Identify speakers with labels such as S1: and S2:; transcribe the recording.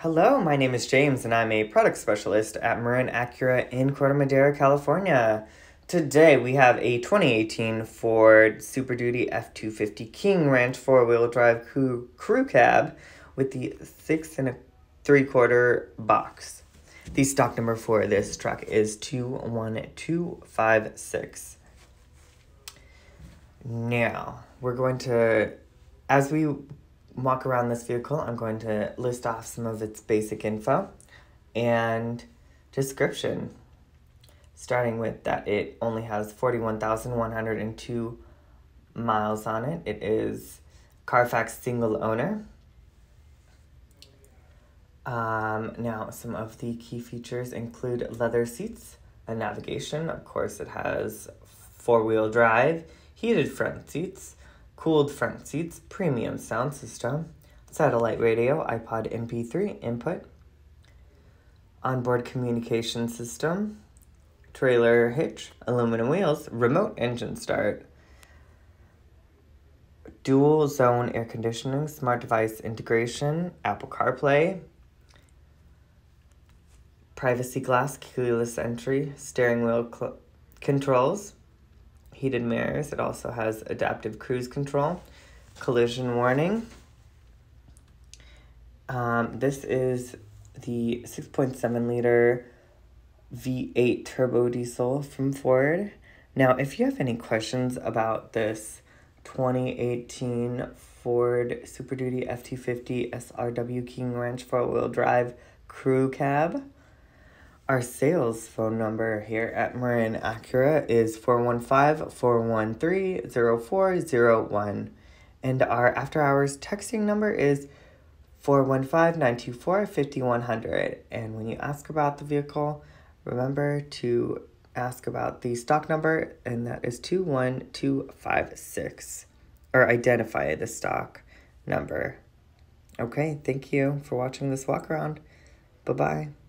S1: Hello, my name is James and I'm a product specialist at Marin Acura in Corte Madera, California. Today we have a 2018 Ford Super Duty F250 King Ranch four-wheel drive crew, crew cab with the six and a three quarter box. The stock number for this truck is 21256. Now, we're going to, as we walk around this vehicle, I'm going to list off some of its basic info and description. Starting with that it only has 41,102 miles on it. It is Carfax single owner. Um, now, some of the key features include leather seats and navigation. Of course, it has four-wheel drive, heated front seats, cooled front seats, premium sound system, satellite radio, iPod MP3 input, onboard communication system, trailer hitch, aluminum wheels, remote engine start, dual zone air conditioning, smart device integration, Apple CarPlay, privacy glass, keyless entry, steering wheel controls, heated mirrors. It also has adaptive cruise control, collision warning. Um, this is the 6.7 liter V8 turbo diesel from Ford. Now, if you have any questions about this 2018 Ford Super Duty F250 SRW King Ranch four wheel drive crew cab, our sales phone number here at Marin Acura is 415-413-0401 and our after hours texting number is 415-924-5100 and when you ask about the vehicle remember to ask about the stock number and that is 21256 or identify the stock number. Okay, thank you for watching this walk around. Bye-bye.